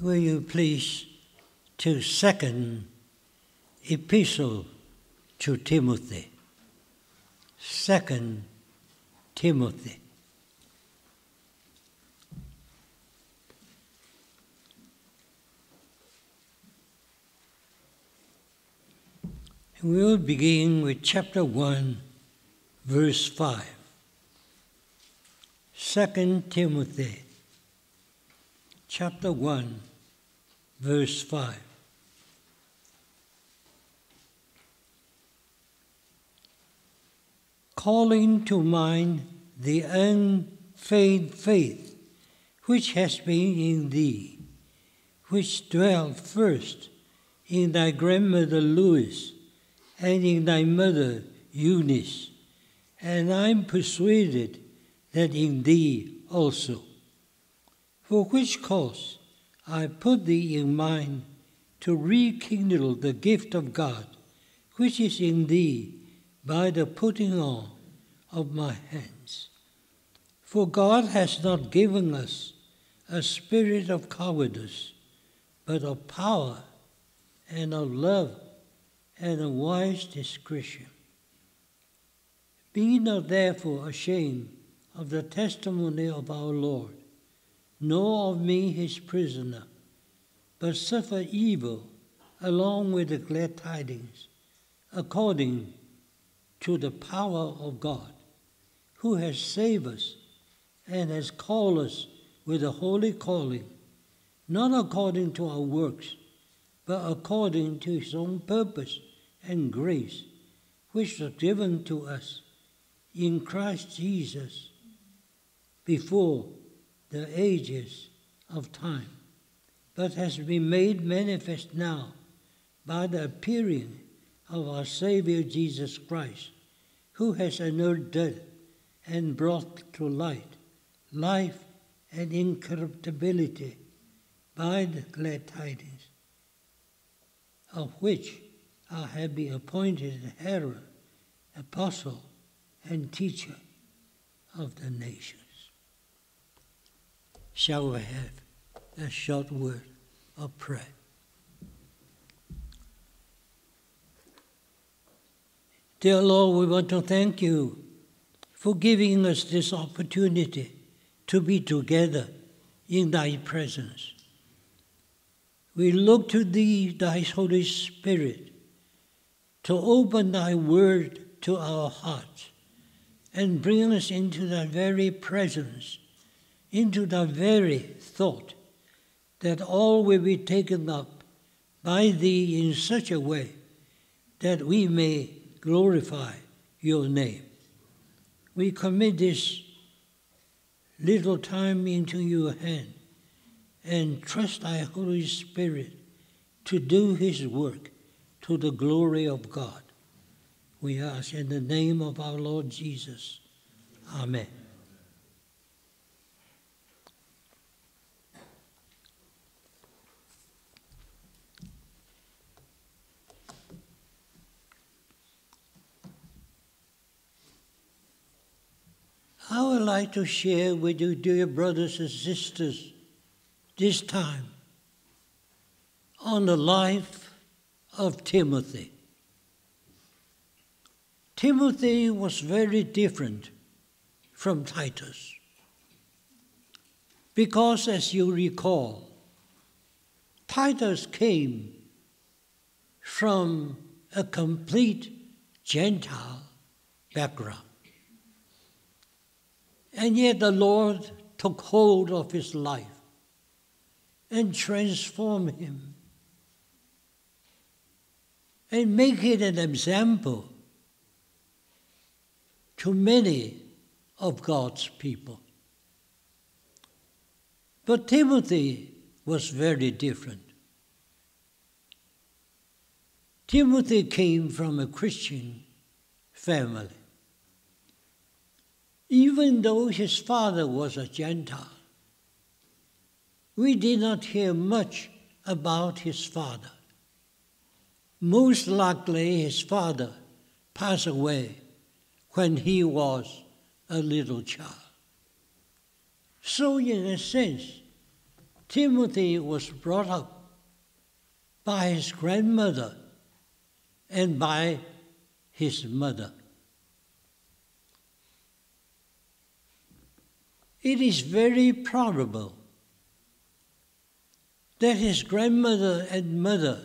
will you please to second epistle to Timothy. Second Timothy. We'll begin with chapter 1, verse 5. 2 Timothy, chapter 1, verse 5. Calling to mind the unfeigned faith which has been in thee, which dwelt first in thy grandmother Lois and in thy mother Eunice, and I am persuaded that in thee also. For which cause I put thee in mind to rekindle the gift of God, which is in thee by the putting on of my hands. For God has not given us a spirit of cowardice, but of power and of love and of wise discretion. Be not therefore ashamed of the testimony of our Lord, nor of me his prisoner, but suffer evil along with the glad tidings, according to the power of God, who has saved us and has called us with a holy calling, not according to our works, but according to his own purpose and grace, which was given to us in Christ Jesus before the ages of time, but has been made manifest now by the appearing of our Savior Jesus Christ, who has annulled death and brought to light life and incorruptibility by the glad tidings, of which I have been appointed herald, apostle, and teacher of the nations. Shall we have a short word of prayer? Dear Lord, we want to thank you for giving us this opportunity to be together in thy presence. We look to thee, thy Holy Spirit, to open thy word to our hearts and bring us into thy very presence, into the very thought, that all will be taken up by thee in such a way that we may glorify your name. We commit this little time into your hand and trust thy Holy Spirit to do his work to the glory of God. We ask in the name of our Lord Jesus. Amen. I would like to share with you, dear brothers and sisters, this time on the life of Timothy. Timothy was very different from Titus. Because, as you recall, Titus came from a complete Gentile background. And yet the Lord took hold of his life and transformed him and make it an example to many of God's people. But Timothy was very different. Timothy came from a Christian family. Even though his father was a Gentile, we did not hear much about his father. Most likely, his father passed away when he was a little child. So, in a sense, Timothy was brought up by his grandmother and by his mother. It is very probable that his grandmother and mother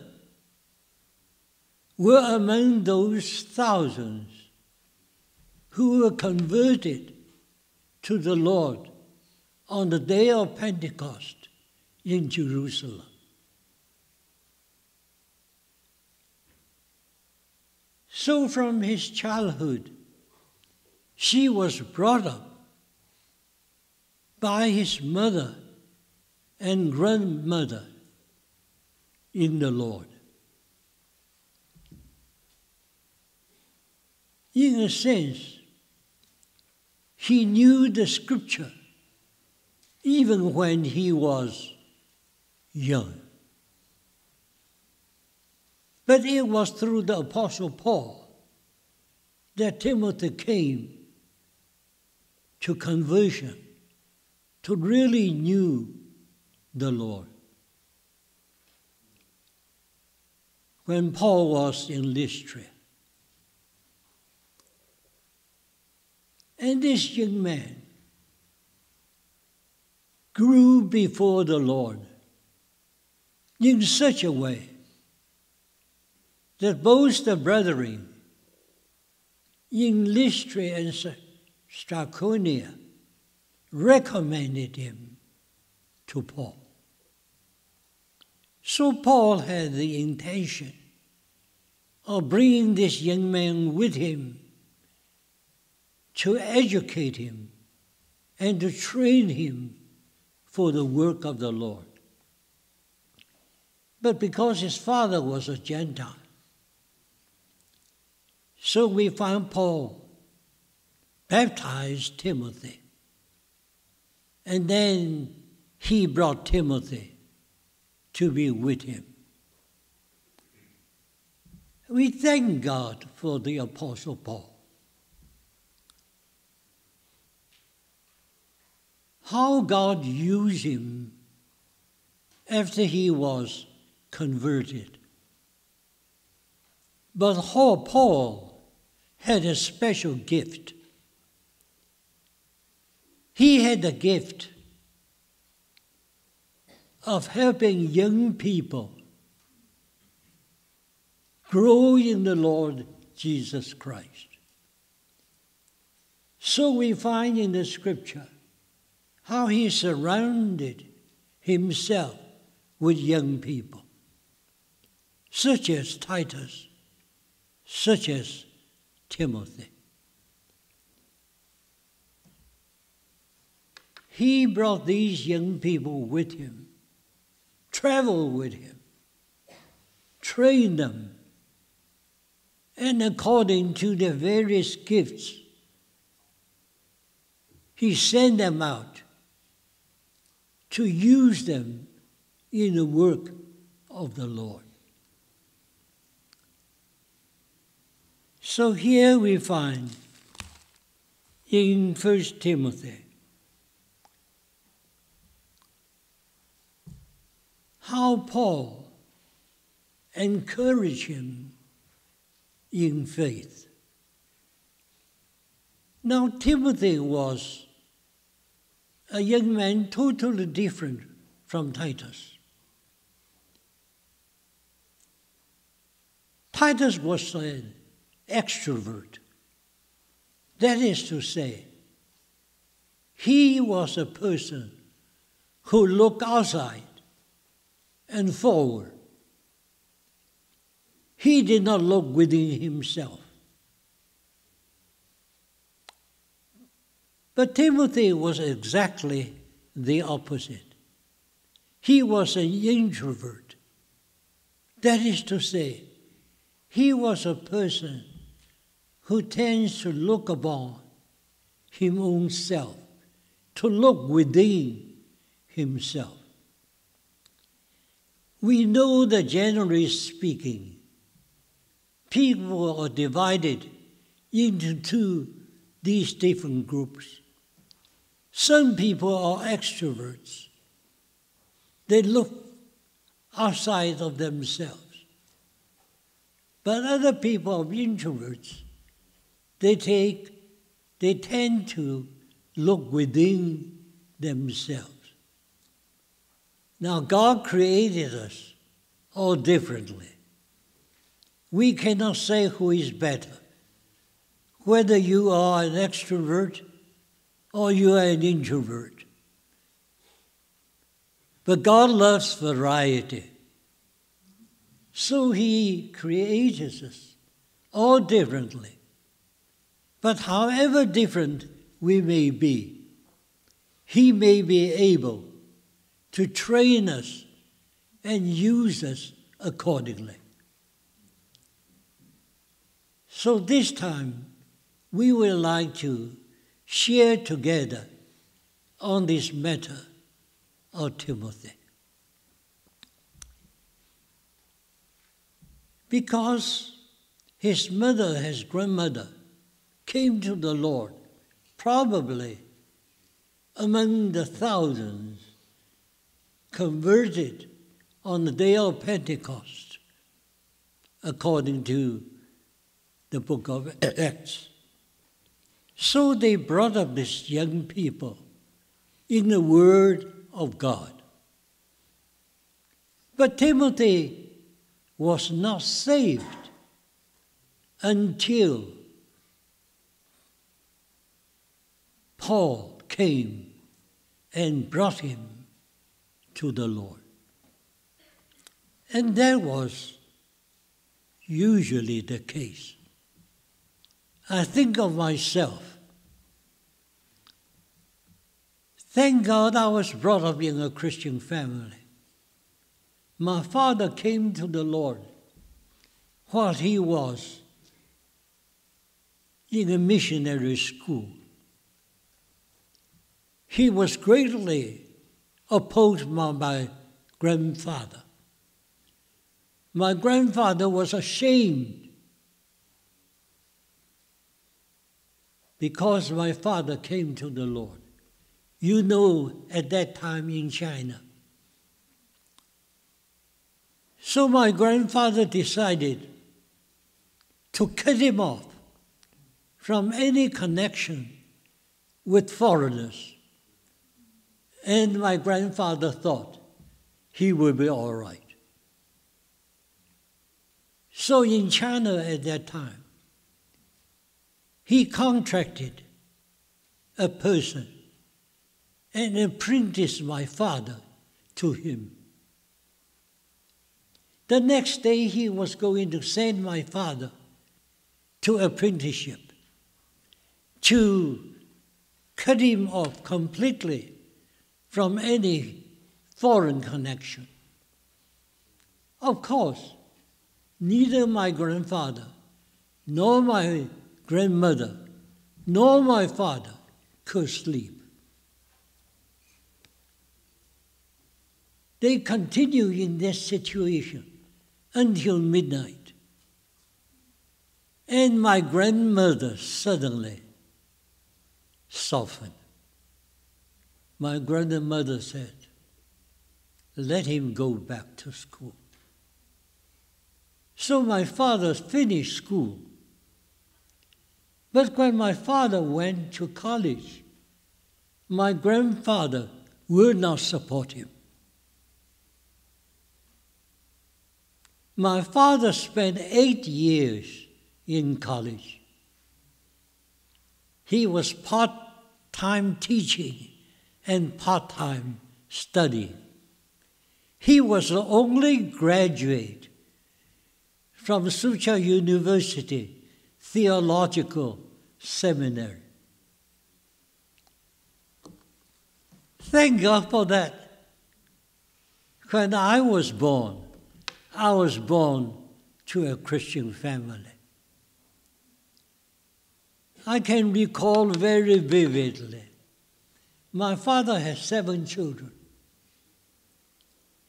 were among those thousands who were converted to the Lord on the day of Pentecost in Jerusalem. So, from his childhood, she was brought up by his mother and grandmother in the Lord. In a sense, he knew the scripture even when he was young. But it was through the Apostle Paul that Timothy came to conversion, to really knew the Lord. When Paul was in Lystra, and this young man grew before the Lord in such a way that both the brethren in Lystra and Iconium recommended him to Paul. So Paul had the intention of bringing this young man with him to educate him and to train him for the work of the Lord. But because his father was a Gentile, so we find Paul baptized Timothy. And then he brought Timothy to be with him. We thank God for the Apostle Paul. How God used him after he was converted. But Paul had a special gift. He had the gift of helping young people grow in the Lord Jesus Christ. So we find in the scripture how he surrounded himself with young people, such as Titus, such as Timothy. He brought these young people with him travel with him, train them, and according to their various gifts, he sent them out to use them in the work of the Lord. So here we find in 1 Timothy how Paul encouraged him in faith. Now, Timothy was a young man totally different from Titus. Titus was an extrovert. That is to say, he was a person who looked outside and forward. He did not look within himself. But Timothy was exactly the opposite. He was an introvert. That is to say, he was a person who tends to look upon his own self, to look within himself. We know that generally speaking, people are divided into two these different groups. Some people are extroverts, They look outside of themselves. But other people, are introverts, they take, they tend to look within themselves. Now, God created us all differently. We cannot say who is better. Whether you are an extrovert or you are an introvert. But God loves variety. So He created us all differently. But however different we may be, He may be able to train us and use us accordingly. So this time, we would like to share together on this matter of Timothy. Because his mother, his grandmother, came to the Lord, probably among the thousands converted on the day of Pentecost, according to the book of Acts. So they brought up these young people in the Word of God. But Timothy was not saved until Paul came and brought him to the Lord. And that was usually the case. I think of myself. Thank God I was brought up in a Christian family. My father came to the Lord while he was in a missionary school. He was greatly opposed by my grandfather. My grandfather was ashamed because my father came to the Lord. You know, at that time in China, so my grandfather decided to cut him off from any connection with foreigners. And my grandfather thought he would be all right. So in China at that time, he contracted a person and apprenticed my father to him. The next day, he was going to send my father to apprenticeship to cut him off completely from any foreign connection. Of course, neither my grandfather, nor my grandmother, nor my father could sleep. They continued in this situation until midnight. And my grandmother suddenly softened. My grandmother said, Let him go back to school. So my father finished school. But when my father went to college, my grandfather would not support him. My father spent eight years in college. He was part time teaching and part time study. He was the only graduate from Soochow University Theological Seminary. Thank God for that. When I was born, I was born to a Christian family. I can recall very vividly. My father has seven children.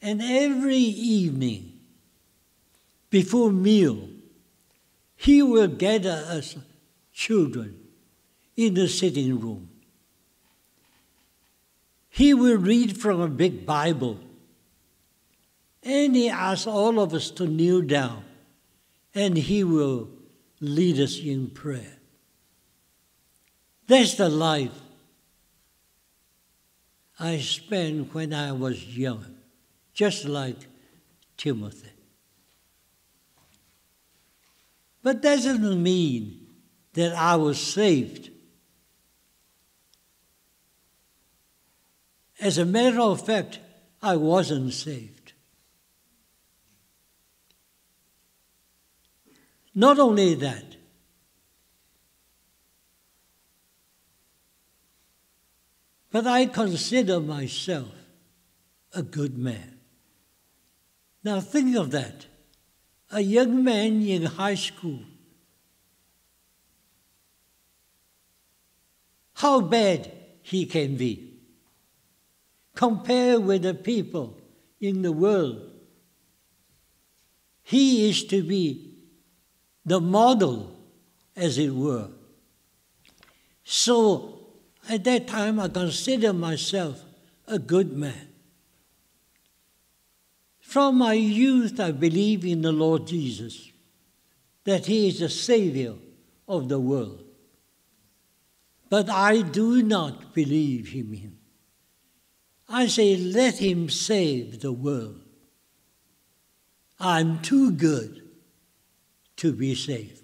And every evening, before meal, he will gather us children in the sitting room. He will read from a big Bible And he asks all of us to kneel down, and he will lead us in prayer. That's the life I spent when I was young, just like Timothy. But that doesn't mean that I was saved. As a matter of fact, I wasn't saved. Not only that, but I consider myself a good man. Now think of that. A young man in high school. How bad he can be compared with the people in the world. He is to be the model, as it were. So at that time, I consider myself a good man. From my youth, I believe in the Lord Jesus, that He is the Savior of the world. But I do not believe Him. I say, let Him save the world. I'm too good to be saved.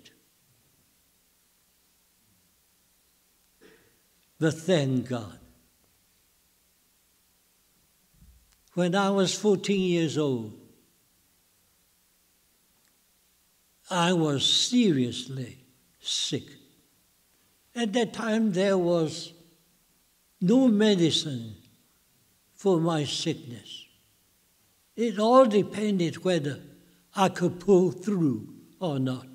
But thank God. When I was 14 years old, I was seriously sick. At that time, there was no medicine for my sickness. It all depended whether I could pull through or not.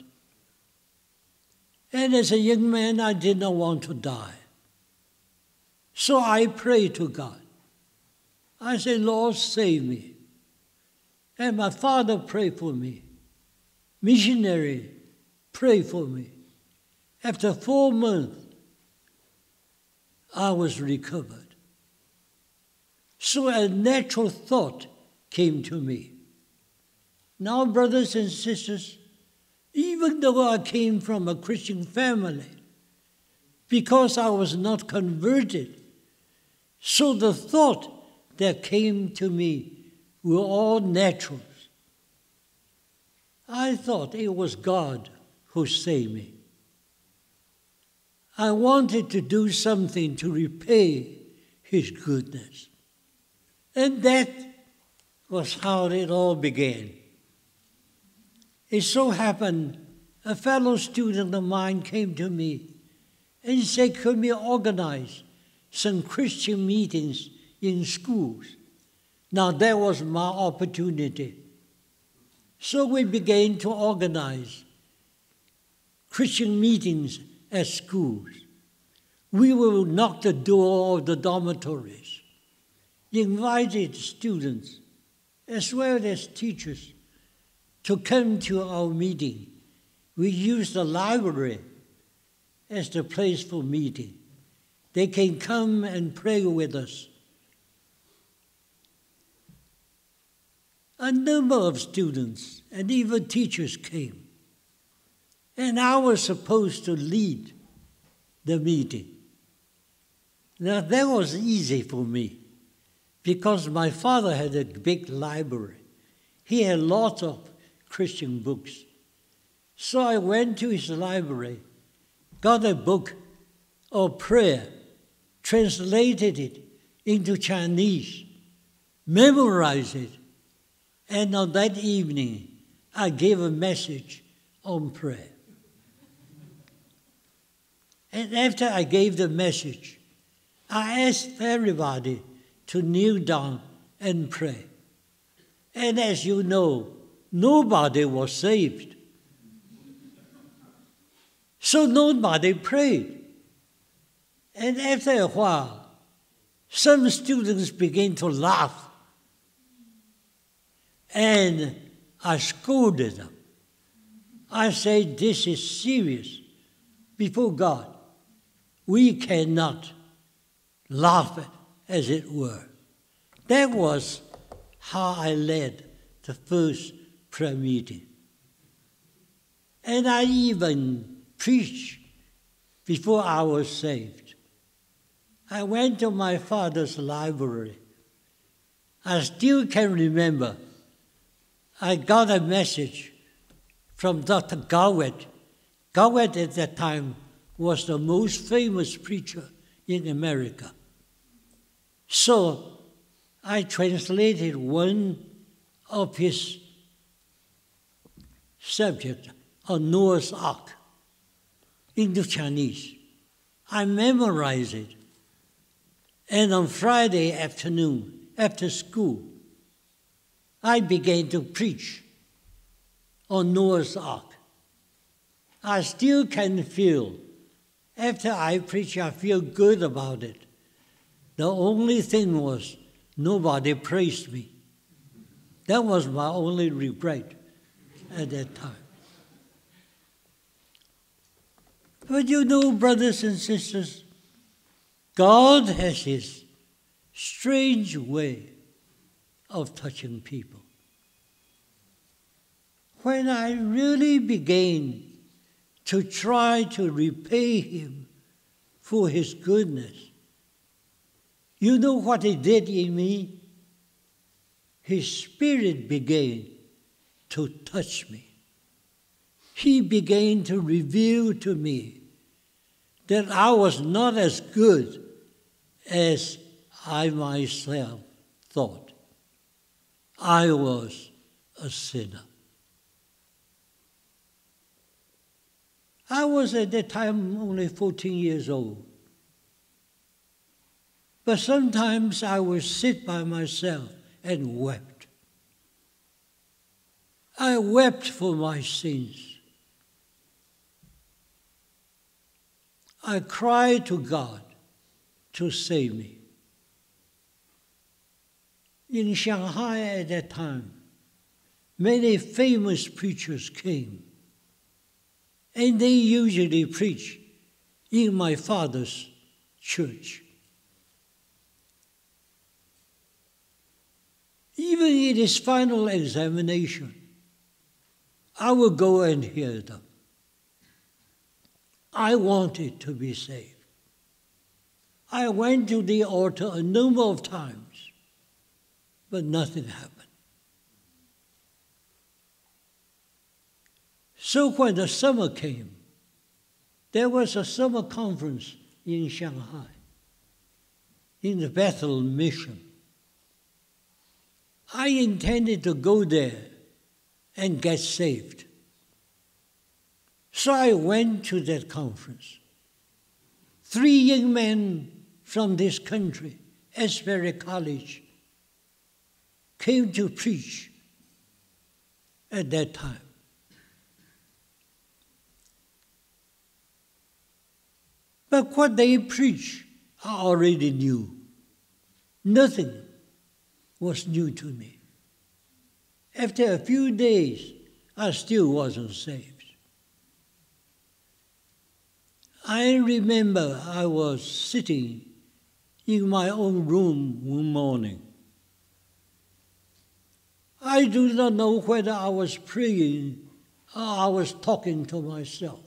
And as a young man, I did not want to die. So I pray to God. I say, Lord, save me. And my father prayed for me. Missionary, pray for me. After four months, I was recovered. So a natural thought came to me. Now, brothers and sisters, even though I came from a Christian family, because I was not converted, so the thought that came to me were all naturals. I thought it was God who saved me. I wanted to do something to repay His goodness. And that was how it all began. It so happened a fellow student of mine came to me and said, Could we organize some Christian meetings in schools. Now that was my opportunity. So we began to organize Christian meetings at schools. We will knock the door of the dormitories, invited students as well as teachers to come to our meeting. We used the library as the place for meeting. They can come and pray with us. A number of students and even teachers came. And I was supposed to lead the meeting. Now, that was easy for me because my father had a big library. He had lots of Christian books. So I went to his library, got a book of prayer, translated it into Chinese, memorized it, and on that evening, I gave a message on prayer. And after I gave the message, I asked everybody to kneel down and pray. And as you know, nobody was saved. So nobody prayed. And after a while, some students began to laugh. And I scolded them. I said, This is serious before God. We cannot laugh as it were. That was how I led the first prayer meeting. And I even preached before I was saved. I went to my father's library. I still can remember. I got a message from Dr. Jowett. Jowett at that time was the most famous preacher in America. So I translated one of his subject on Noah's Ark into Chinese. I memorized it. And on Friday afternoon, after school, I began to preach on Noah's Ark. I still can feel, after I preach, I feel good about it. The only thing was nobody praised me. That was my only regret at that time. But you know, brothers and sisters, God has His strange way of touching people. When I really began to try to repay Him for His goodness, you know what He did in me? His Spirit began to touch me he began to reveal to me that I was not as good as I myself thought. I was a sinner. I was at that time only 14 years old. But sometimes I would sit by myself and wept. I wept for my sins. I cried to God to save me. In Shanghai at that time, many famous preachers came, and they usually preach in my father's church. Even in his final examination, I would go and hear them. I wanted to be saved. I went to the altar a number of times, but nothing happened. So when the summer came, there was a summer conference in Shanghai, in the Bethel Mission. I intended to go there and get saved. So I went to that conference. Three young men from this country, Asbury College, came to preach at that time. But what they preach, I already knew. Nothing was new to me. After a few days, I still wasn't saved. I remember I was sitting in my own room one morning. I do not know whether I was praying or I was talking to myself.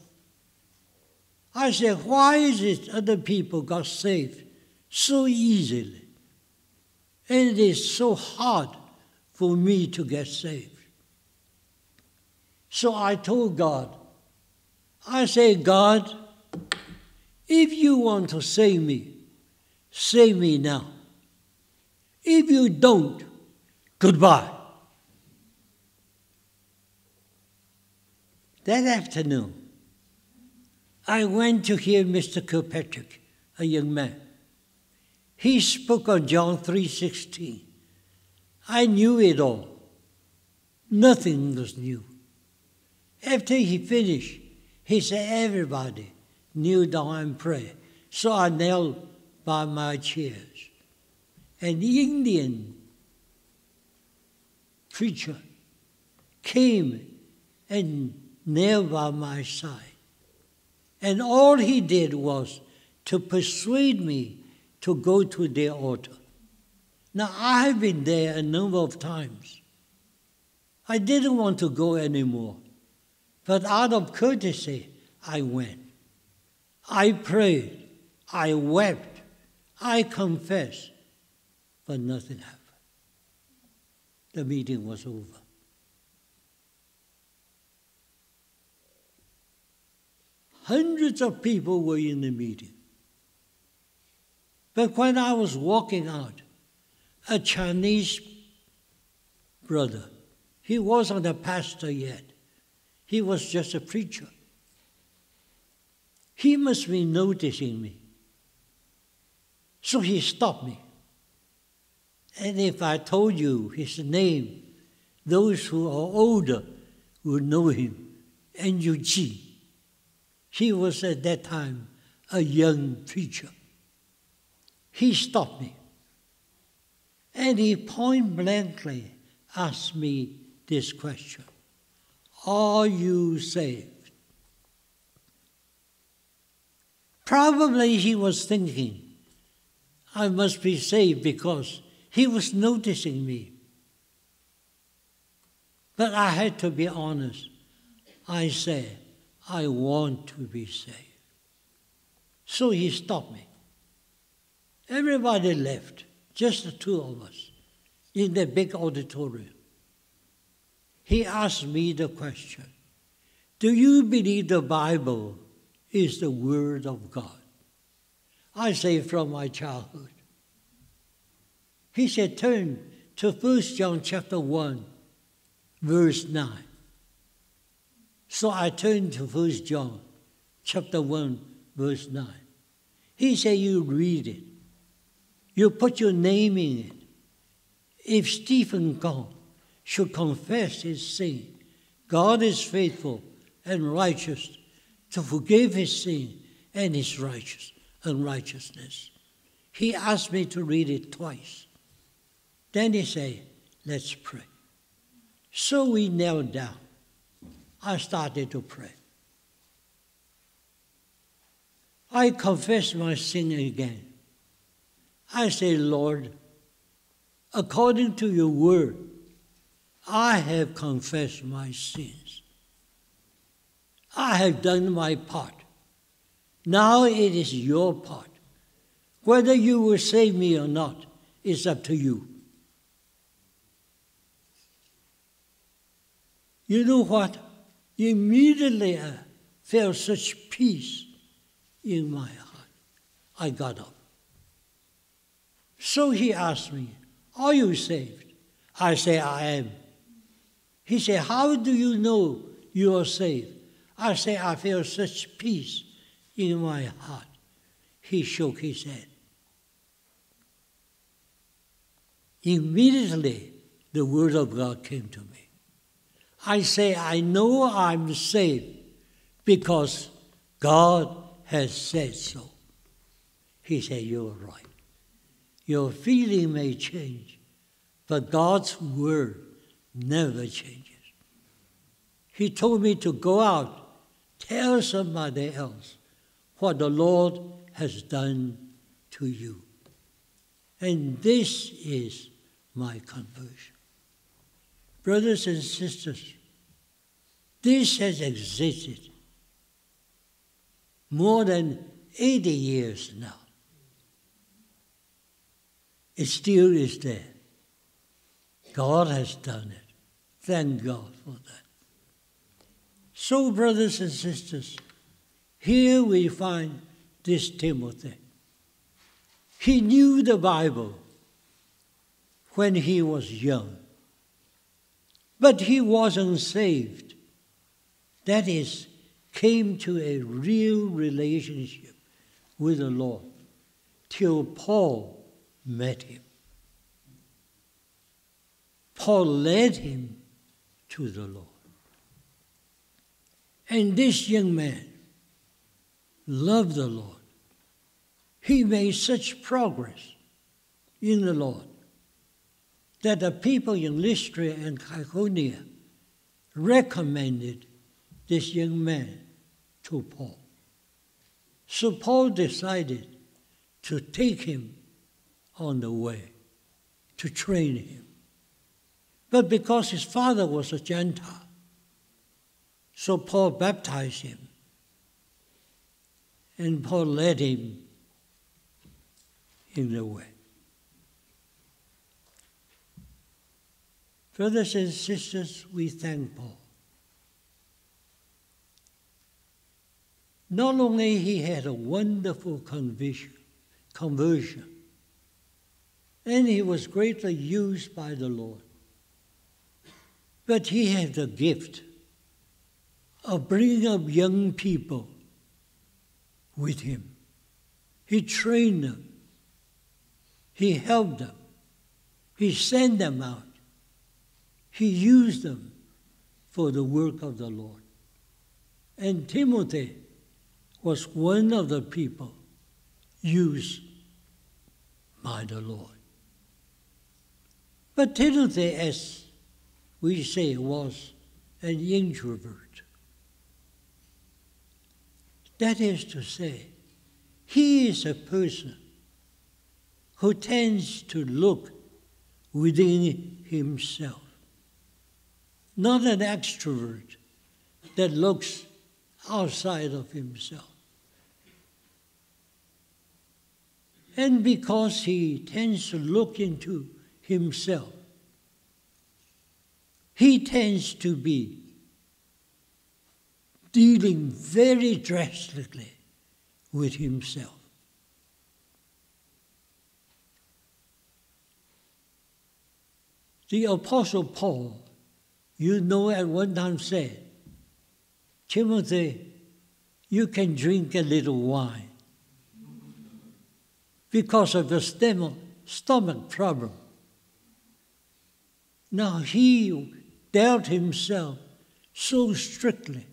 I said, Why is it other people got saved so easily? And it is so hard for me to get saved. So I told God, I say, God, if you want to save me, save me now. If you don't, goodbye. That afternoon, I went to hear Mr. Kilpatrick, a young man. He spoke on John 3:16. I knew it all. Nothing was new. After he finished, he said, Everybody, kneel down and pray. So I knelt by my chairs. An Indian preacher came and knelt by my side. And all he did was to persuade me to go to the altar. Now, I have been there a number of times, I didn't want to go anymore, but out of courtesy, I went. I prayed, I wept, I confessed, but nothing happened. The meeting was over. Hundreds of people were in the meeting. But when I was walking out, a Chinese brother, he wasn't a pastor yet, he was just a preacher. He must be noticing me. So he stopped me. And if I told you his name, those who are older would know him, Andrew Gih He was at that time a young preacher. He stopped me. And he point blankly asked me this question Are you saved? Probably he was thinking, I must be saved because he was noticing me. But I had to be honest. I said, I want to be saved. So he stopped me. Everybody left, just the two of us, in the big auditorium. He asked me the question Do you believe the Bible is the Word of God? I say from my childhood. He said, Turn to 1 John chapter 1, verse 9. So I turned to 1 John chapter 1, verse 9. He said, You read it. You put your name in it. If Stephen Kaung should confess his sin, God is faithful and righteous to forgive his sin and his righteous unrighteousness. He asked me to read it twice. Then he said, Let's pray. So we knelt down. I started to pray. I confessed my sin again. I say, Lord, according to your word, I have confessed my sins. I have done my part. Now it is your part. Whether you will save me or not is up to you. You know what? Immediately I felt such peace in my heart. I got up. So he asked me, Are you saved? I say, I am. He said, How do you know you are saved? I say, I feel such peace in my heart. He shook his head. Immediately, the word of God came to me. I say, I know I'm saved because God has said so. He said, You're right. Your feeling may change, but God's word never changes. He told me to go out, tell somebody else what the Lord has done to you. And this is my conversion. Brothers and sisters, this has existed more than 80 years now it still is there. God has done it. Thank God for that. So, brothers and sisters, here we find this Timothy. He knew the Bible when he was young, but he wasn't saved. That is, came to a real relationship with the Lord till Paul met him. Paul led him to the Lord. And this young man loved the Lord. He made such progress in the Lord that the people in Lystra and Iconium recommended this young man to Paul. So Paul decided to take him on the way to train him. But because his father was a Gentile, so Paul baptized him. And Paul led him in the way. Brothers and sisters, we thank Paul. Not only he had a wonderful conversion, conversion, and he was greatly used by the Lord, but he had the gift of bringing up young people with him. He trained them. He helped them. He sent them out. He used them for the work of the Lord. And Timothy was one of the people used by the Lord. But Timothy, as we say, was an introvert. That is to say, he is a person who tends to look within himself, not an extrovert that looks outside of himself. And because he tends to look into himself, he tends to be dealing very drastically with himself. The Apostle Paul, you know, at one time said, Timothy, you can drink a little wine because of stomach, stomach problem. Now he dealt himself so strictly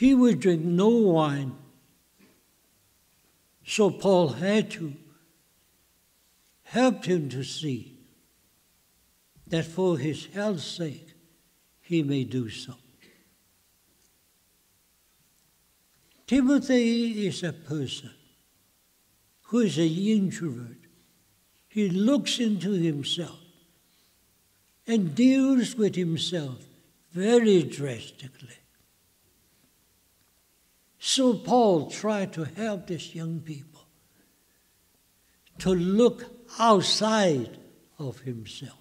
he would drink no wine. So Paul had to help him to see that for his health's sake he may do so. Timothy is a person who is an introvert. He looks into himself and deals with himself very drastically. So Paul tried to help these young people to look outside of himself.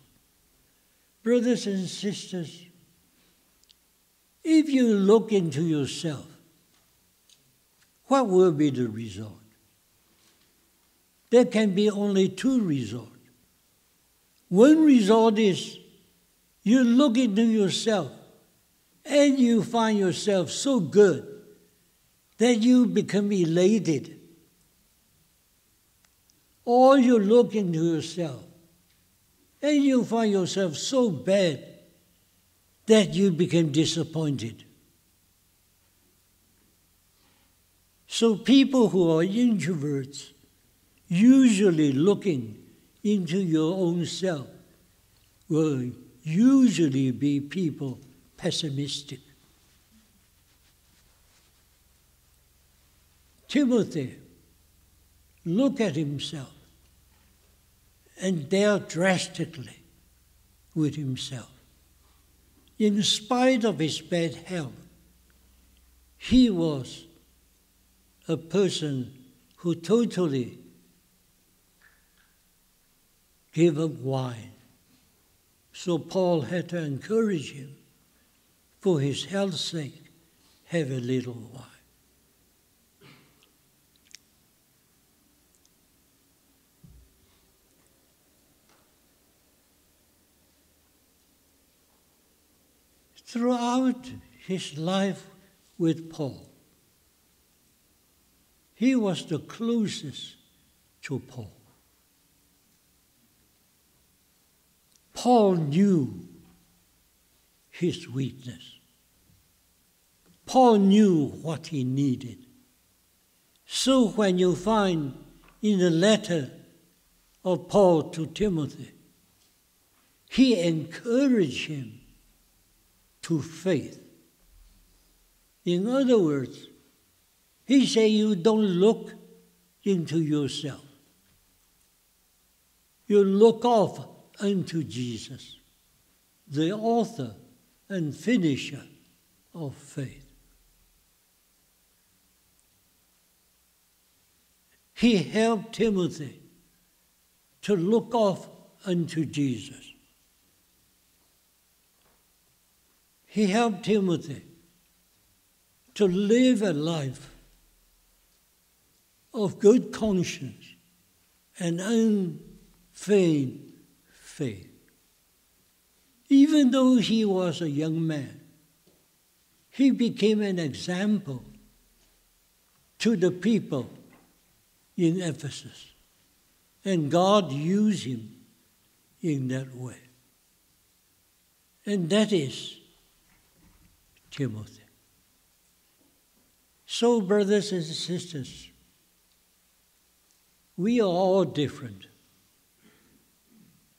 Brothers and sisters, if you look into yourself, what will be the result? There can be only two results. One result is you look into yourself and you find yourself so good then you become elated. Or you look into yourself and you find yourself so bad that you become disappointed. So people who are introverts usually looking into your own self will usually be people pessimistic. Timothy look at himself and dealt drastically with himself. In spite of his bad health, he was a person who totally gave up wine. So Paul had to encourage him, for his health's sake, have a little wine. Throughout his life with Paul. He was the closest to Paul. Paul knew his weakness. Paul knew what he needed. So when you find in the letter of Paul to Timothy, he encouraged him to faith. In other words, he said, You don't look into yourself, you look off unto Jesus. the author and finisher of faith. He helped Timothy to look off unto Jesus. He helped Timothy to live a life of good conscience and unfeigned faith. Even though he was a young man, he became an example to the people in Ephesus. And God used him in that way. And that is Timothy. So, brothers and sisters, we are all different.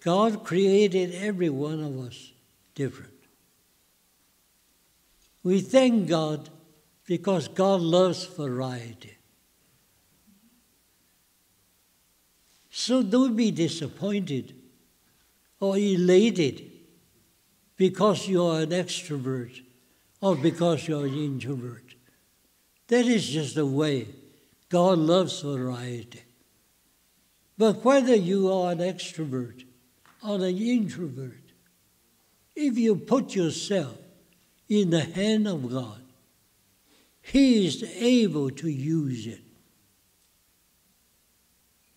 God created every one of us different. We thank God because God loves variety. So don't be disappointed or elated because you are an extrovert or because you're an introvert. That is just the way God loves variety. But whether you are an extrovert or an introvert, if you put yourself in the hand of God, He is able to use it.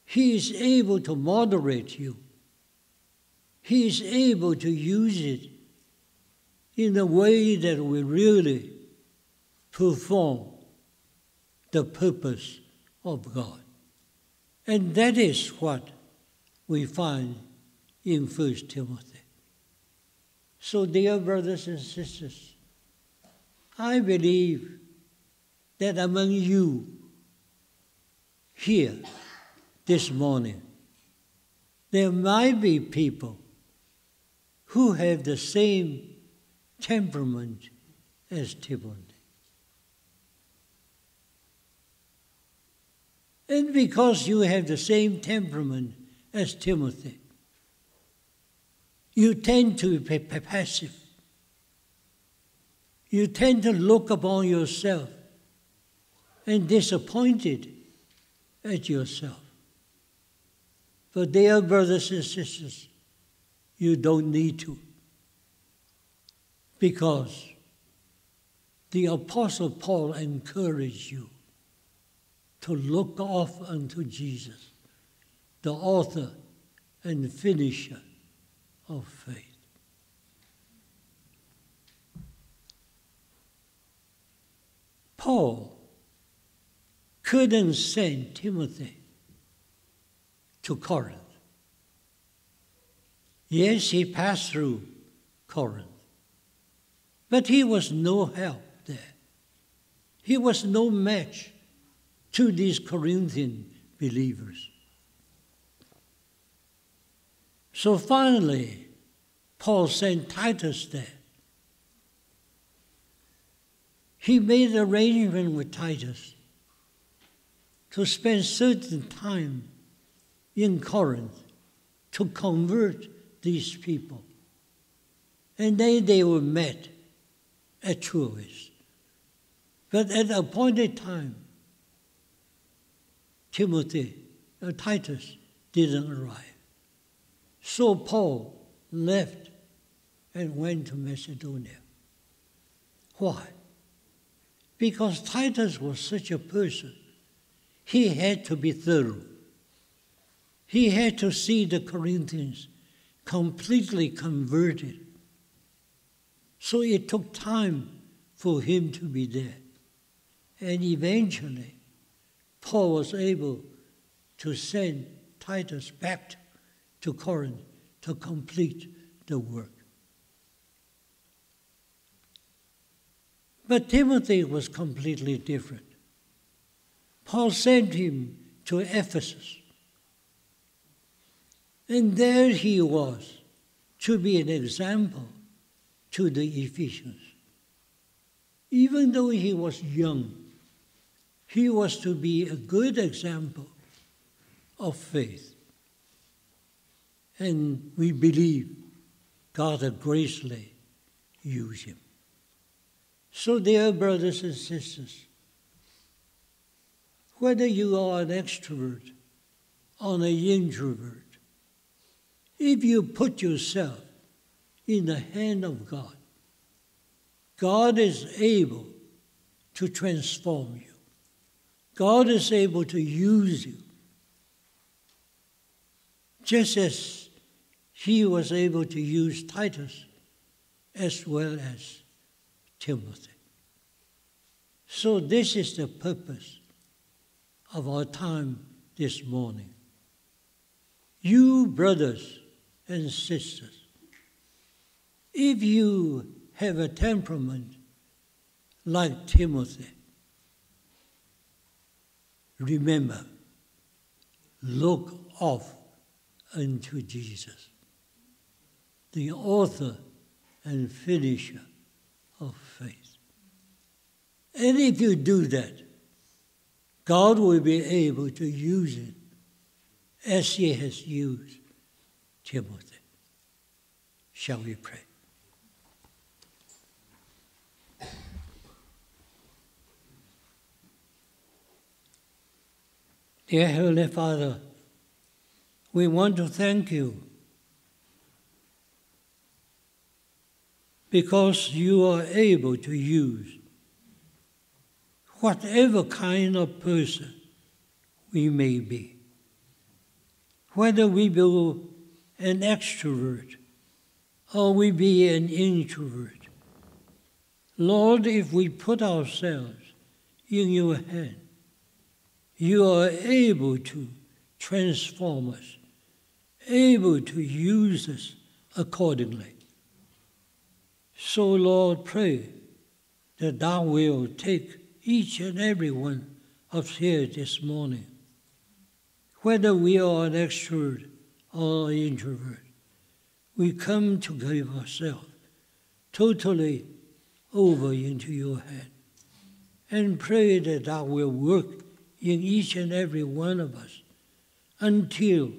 He is able to moderate you. He is able to use it in a way that we really perform the purpose of God. And that is what we find in First Timothy. So, dear brothers and sisters, I believe that among you here this morning, there might be people who have the same temperament as Timothy. And because you have the same temperament as Timothy, you tend to be passive. You tend to look upon yourself and disappointed at yourself. But dear brothers and sisters, you don't need to. Because the Apostle Paul encouraged you to look off unto Jesus, the author and finisher of faith. Paul couldn't send Timothy to Corinth. Yes, he passed through Corinth, but he was no help there. He was no match to these Corinthian believers. So finally, Paul sent Titus there. He made arrangement with Titus to spend certain time in Corinth to convert these people. And then they were met at Troas. But at the appointed time, Timothy, or uh, Titus, didn't arrive. So Paul left and went to Macedonia. Why? Because Titus was such a person, he had to be thorough. He had to see the Corinthians completely converted. So it took time for him to be there. And eventually, Paul was able to send Titus back to Corinth to complete the work. But Timothy was completely different. Paul sent him to Ephesus. And there he was to be an example to the Ephesians. Even though he was young, he was to be a good example of faith. And we believe God had graciously used him. So, dear brothers and sisters, whether you are an extrovert or an introvert, if you put yourself in the hand of God, God is able to transform you. God is able to use you. Just as he was able to use Titus as well as Timothy. So, this is the purpose of our time this morning. You, brothers and sisters, if you have a temperament like Timothy, remember, look off unto Jesus, the author and finisher of faith. And if you do that, God will be able to use it as He has used Timothy. Shall we pray? Dear Heavenly Father, we want to thank you because you are able to use whatever kind of person we may be. Whether we be an extrovert or we be an introvert. Lord, if we put ourselves in your hand, you are able to transform us, able to use us accordingly. So, Lord, pray that thou will take each and every one of us here this morning, whether we are an extrovert or an introvert, we come to give ourselves totally over into your hand and pray that thou will work in each and every one of us until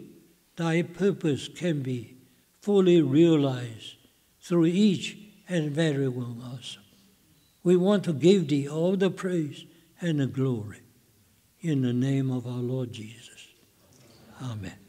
thy purpose can be fully realized through each and every one of us. We want to give thee all the praise and the glory in the name of our Lord Jesus. Amen.